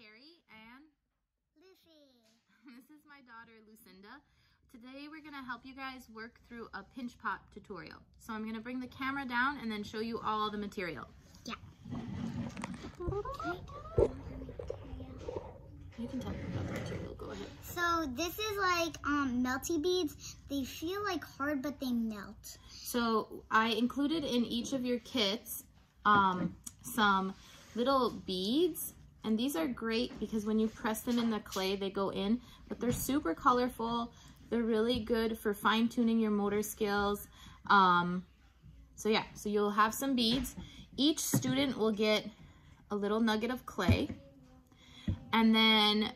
Carrie and Lucy. this is my daughter Lucinda. Today we're going to help you guys work through a pinch pot tutorial. So I'm going to bring the camera down and then show you all the material. Yeah. You can tell me about the material, go ahead. So this is like um, melty beads. They feel like hard, but they melt. So I included in each of your kits um, some little beads and these are great because when you press them in the clay they go in but they're super colorful. They're really good for fine-tuning your motor skills. Um, so yeah so you'll have some beads. Each student will get a little nugget of clay. And then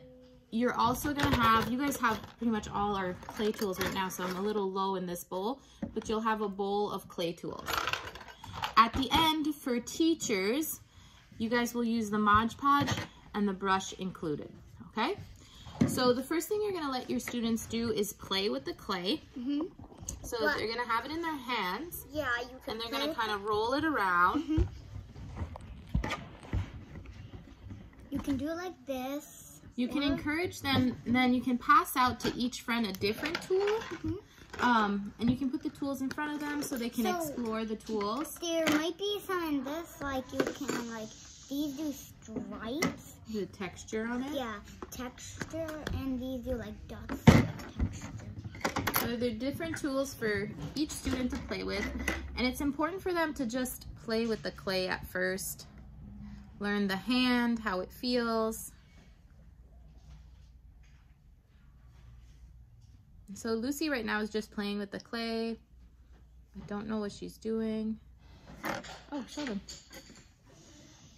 you're also gonna have, you guys have pretty much all our clay tools right now, so I'm a little low in this bowl, but you'll have a bowl of clay tools. At the end, for teachers, you guys will use the Mod Podge and the brush included, okay? So the first thing you're gonna let your students do is play with the clay. Mm -hmm. So what? they're gonna have it in their hands. Yeah, you can And they're gonna kind of roll it around. Mm -hmm. You can do it like this. You can encourage them, then you can pass out to each friend a different tool. Mm -hmm. Um, and you can put the tools in front of them so they can so, explore the tools. There might be some in this, like you can, like, these do stripes. The texture on it? Yeah, texture, and these do, like, dots texture. So they're different tools for each student to play with. And it's important for them to just play with the clay at first. Learn the hand, how it feels. So Lucy right now is just playing with the clay. I don't know what she's doing. Oh, show them.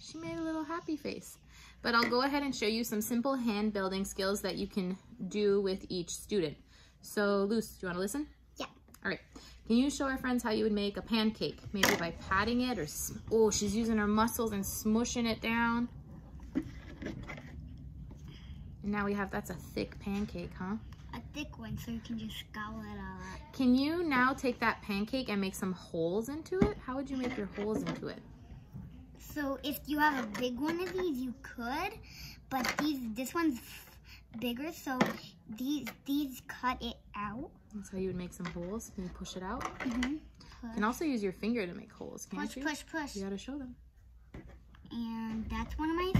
She made a little happy face. But I'll go ahead and show you some simple hand building skills that you can do with each student. So Luce, do you want to listen? Yeah. All right. Can you show our friends how you would make a pancake? Maybe by patting it or, oh, she's using her muscles and smushing it down. And now we have, that's a thick pancake, huh? Thick one so you can just scour it all up. Can you now take that pancake and make some holes into it? How would you make your holes into it? So if you have a big one of these, you could, but these this one's bigger, so these these cut it out. That's how you would make some holes. Can you push it out? Mm -hmm. You can also use your finger to make holes, can't push, you? Push, push, push. You gotta show them. And that's one of my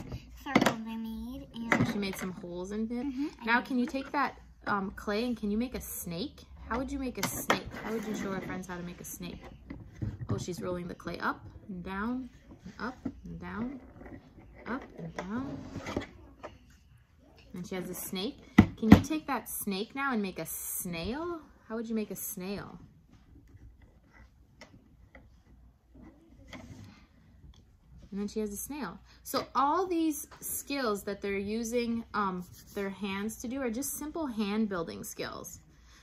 circles I made. And she made some holes in it. Mm -hmm. Now, can you take that um, clay and can you make a snake? How would you make a snake? How would you show our friends how to make a snake? Oh, she's rolling the clay up and down, and up and down, up and down. And she has a snake. Can you take that snake now and make a snail? How would you make a snail? And then she has a snail. So all these skills that they're using um, their hands to do are just simple hand building skills.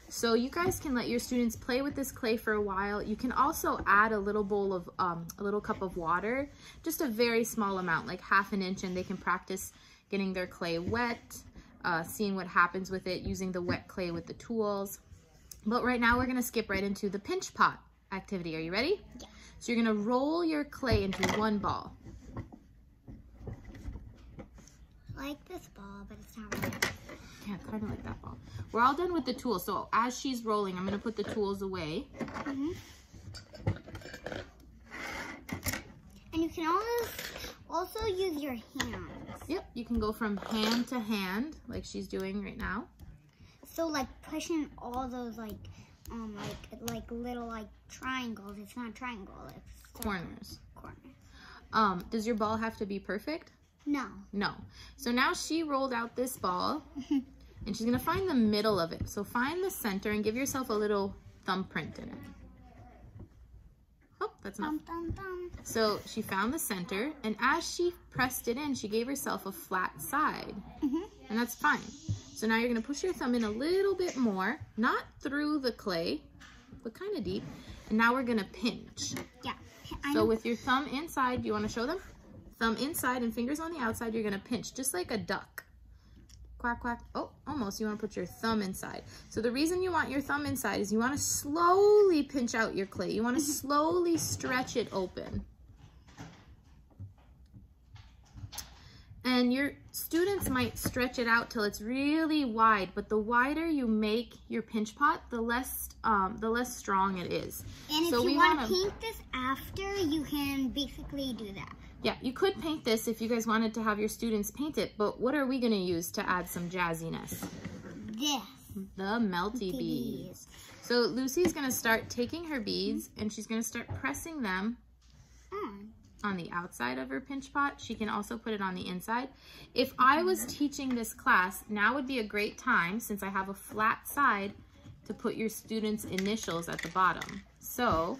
So you guys can let your students play with this clay for a while. You can also add a little bowl of, um, a little cup of water, just a very small amount, like half an inch, and they can practice getting their clay wet, uh, seeing what happens with it, using the wet clay with the tools. But right now we're gonna skip right into the pinch pot activity. Are you ready? Yeah. So you're gonna roll your clay into one ball. Like this ball, but it's not really. Yeah, kind of like that ball. We're all done with the tools. So as she's rolling, I'm gonna put the tools away. Mm -hmm. And you can always also use your hands. Yep, you can go from hand to hand, like she's doing right now. So like pushing all those like um, like like little like triangles. It's not a triangle. It's corners. Corners. Um, does your ball have to be perfect? No. No. So now she rolled out this ball and she's gonna find the middle of it. So find the center and give yourself a little thumbprint in it. Oh, that's not. Thumb, thumb, thumb. So she found the center and as she pressed it in, she gave herself a flat side. Mm -hmm. And that's fine. So now you're gonna push your thumb in a little bit more, not through the clay, but kind of deep. And now we're gonna pinch. Yeah. so with your thumb inside, do you wanna show them? Thumb inside and fingers on the outside, you're gonna pinch, just like a duck. Quack, quack. Oh, almost. You wanna put your thumb inside. So the reason you want your thumb inside is you wanna slowly pinch out your clay. You wanna mm-hmm. slowly stretch it open. And your students might stretch it out till it's really wide, but the wider you make your pinch pot, the less um, the less strong it is. And So if you want wanna- paint this after, you can basically do that. Yeah, you could paint this if you guys wanted to have your students paint it, but what are we gonna use to add some jazziness? This. The melty beads. So Lucy's gonna start taking her beads and she's gonna start pressing them On. On the outside of her pinch pot. She can also put it on the inside. If I was teaching this class, now would be a great time, since I have a flat side, to put your students' initials at the bottom. So,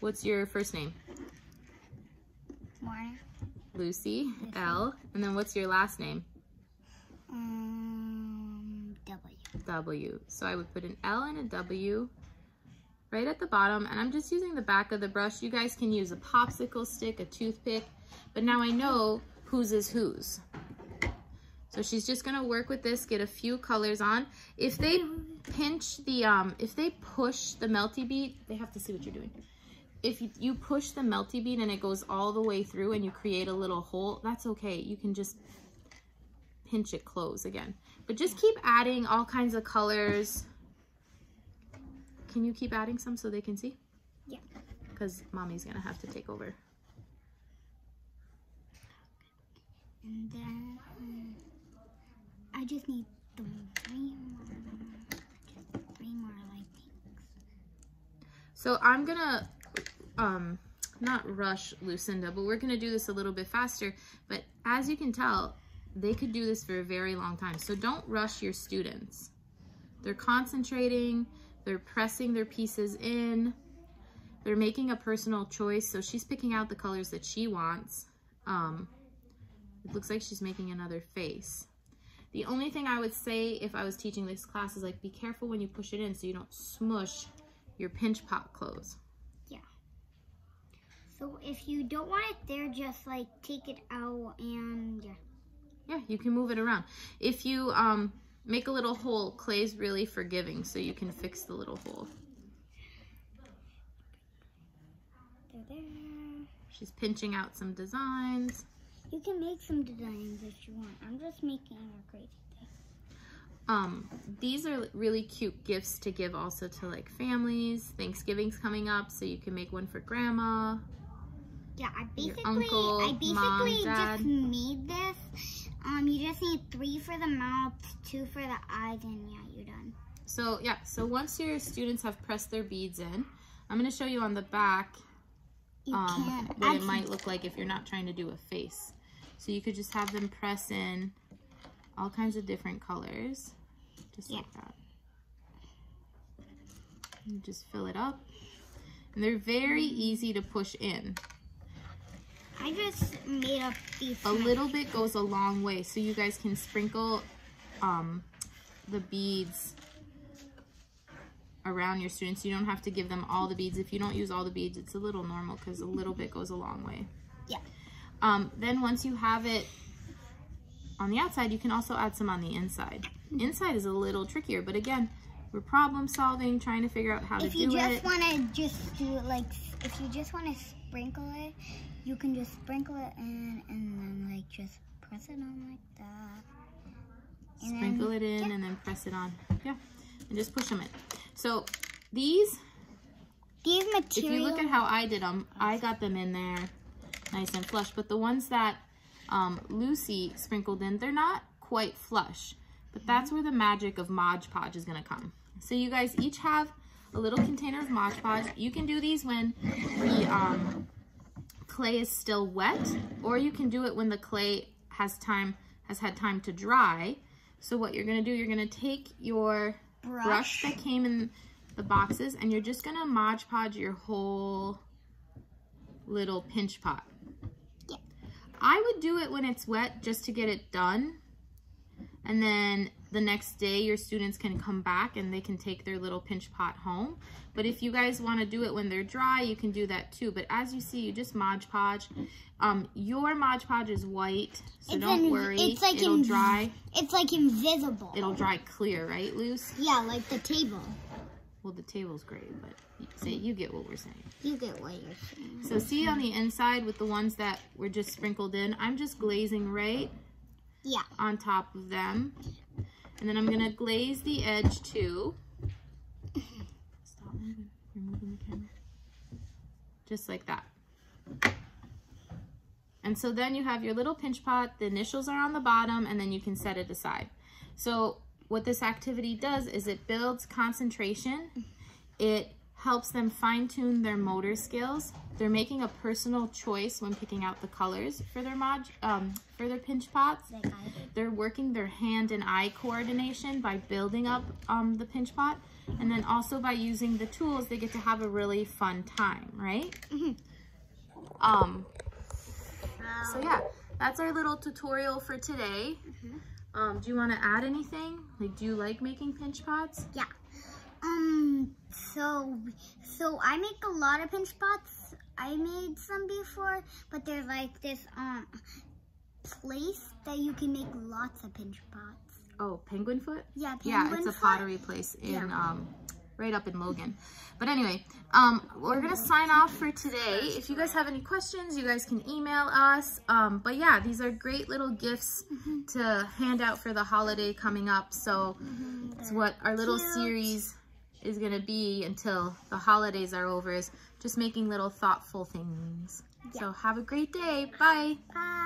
what's your first name? More. Lucy, L. And then what's your last name? Um, W. W. So I would put an L and a W right at the bottom. And I'm just using the back of the brush. You guys can use a popsicle stick, a toothpick. But now I know whose is whose. So she's just gonna work with this, get a few colors on. If they pinch the, um, if they push the melty bead, they have to see what you're doing. If you, push the melty bead and it goes all the way through and you create a little hole, that's okay. You can just pinch it close again. But just keep adding all kinds of colors. Can you keep adding some so they can see? Yeah. Because mommy's gonna have to take over. And then um, I just need three more. Three more. So I'm gonna, um, not rush Lucinda, but we're gonna do this a little bit faster. But as you can tell, they could do this for a very long time. So don't rush your students. They're concentrating, they're pressing their pieces in, they're making a personal choice. So she's picking out the colors that she wants. Um, it looks like she's making another face. The only thing I would say if I was teaching this class is like, be careful when you push it in so you don't smush your pinch pot Yeah. So if you don't want it there, just like take it out and yeah. Yeah, you can move it around. If you um, make a little hole, clay's really forgiving, so you can fix the little hole. She's pinching out some designs. You can make some designs if you want. I'm just making a crazy thing. Um, these are really cute gifts to give also to like families. Thanksgiving's coming up, so you can make one for grandma. Yeah, I basically uncle, I basically mom, just made this. Um, you just need three for the mouth, two for the eyes, and yeah, you're done. So yeah, so once your students have pressed their beads in, I'm gonna show you on the back You um, what it actually- might look like if you're not trying to do a face. So you could just have them press in all kinds of different colors, just like that. And just fill it up. And they're very easy to push in. I just made up these. A little bit goes a long way, so you guys can sprinkle um, the beads around your students. You don't have to give them all the beads. If you don't use all the beads, it's a little normal because a little bit goes a long way. Yeah. Um, then once you have it on the outside, you can also add some on the inside. Inside is a little trickier, but again, we're problem solving, trying to figure out how If to do it. If you just want to just do it like, if you just want to sprinkle it, you can just sprinkle it in and then like just press it on like that. And Sprinkle then, it in yeah. and then press it on. Yeah, and just push them in. So these These materials. if you look at how I did them, I got them in there nice and flush. But the ones that um, Lucy sprinkled in, they're not quite flush. But that's where the magic of Mod Podge is going to come. So you guys each have a little container of Mod Podge. You can do these when the um, clay is still wet, or you can do it when the clay has time has had time to dry. So what you're going to do, you're going to take your brush. brush. that came in the boxes and you're just gonna Mod Podge your whole little pinch pot. Yeah. I would do it when it's wet just to get it done. And then the next day your students can come back and they can take their little pinch pot home. But if you guys want to do it when they're dry, you can do that too. But as you see, you just Mod Podge. Um, your Mod Podge is white, so It's don't worry. it's like It'll dry. It's like invisible. It'll dry clear, right, Luce? yeah, like the table. Well, the table's gray, but say you get what we're saying. You get what you're saying. So see on the inside with the ones that were just sprinkled in, I'm just glazing right Yeah. on top of them. And then I'm gonna glaze the edge too. Stop moving. You're moving the camera. Just like that. And so then you have your little pinch pot, the initials are on the bottom, and then you can set it aside. So what this activity does is it builds concentration. It helps them fine tune their motor skills. They're making a personal choice when picking out the colors for their mod, um, for their pinch pots. They're working their hand and eye coordination by building up um, the pinch pot. And then also by using the tools, they get to have a really fun time, right? Mhm. Um, so yeah, that's our little tutorial for today. Mhm. Um, do you want to add anything? Like, do you like making pinch pots? Yeah. Um. So, so I make a lot of pinch pots. I made some before, but there's like this um place that you can make lots of pinch pots. Oh, penguin foot? Yeah. Yeah, it's a foot. pottery place in Yeah. um right up in Logan. But anyway, um we're gonna sign off for today. If you guys have any questions, you guys can email us. Um, but yeah, these are great little gifts to hand out for the holiday coming up. So it's what our little Cute. series is gonna be until the holidays are over is just making little thoughtful things. So have a great day. Bye. Bye.